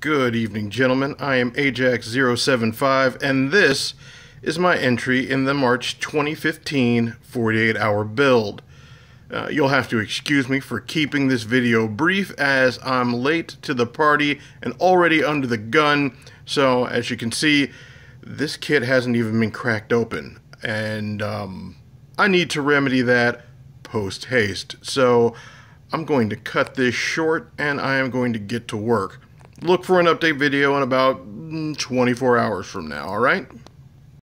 Good evening, gentlemen. I am Ajax075, and this is my entry in the March 2015 48 hour build. Uh, you'll have to excuse me for keeping this video brief as I'm late to the party and already under the gun. So, as you can see, this kit hasn't even been cracked open. And um, I need to remedy that post haste. So, I'm going to cut this short and I am going to get to work. Look for an update video in about mm, 24 hours from now, alright?